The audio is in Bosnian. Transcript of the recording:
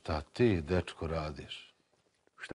šta ti, dečko, radiš?